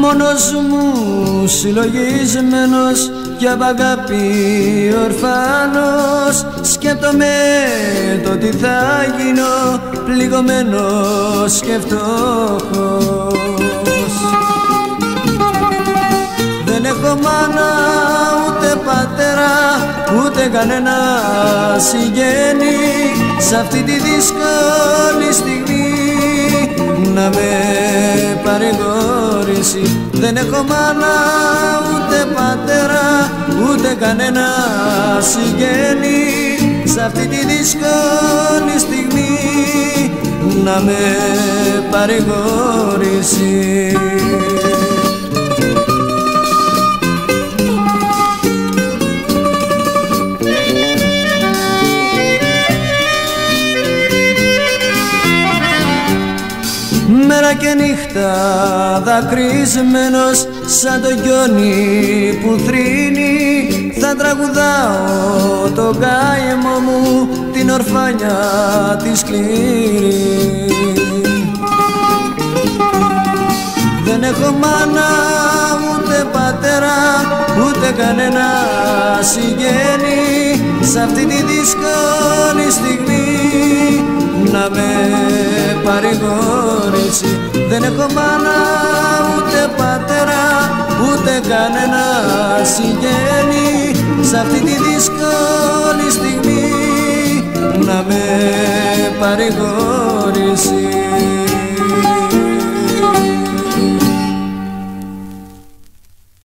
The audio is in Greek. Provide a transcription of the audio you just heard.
Μόνος μου συλλογισμένος και απ' αγάπη ορφάνος Σκέπτομαι το τι θα γίνω πληγωμένος και φτωχός. Δεν έχω μάνα ούτε πατέρα ούτε κανένα συγγένει Σ' αυτή τη δύσκολη στιγμή να με παρηγορήσει Δεν έχω μάνα ούτε πατέρα ούτε κανένα συγγένει Σ' αυτή τη δύσκολη στιγμή να με παρηγορήσει Μέρα και νύχτα δακρυσμένος σαν το γιόνι που θρύνει. Θα τραγουδάω το καημό μου την ορφάνια τη σκληρή. Δεν έχω μάνα ούτε πατέρα ούτε κανένα συγγένει σ' αυτή τη δύσκολη στιγμή να με παρηγορήσει Δεν έχω μάνα ούτε πατέρα ούτε κανένα συγγένει Σ' αυτή τη δύσκολη στιγμή να με παρηγορήσει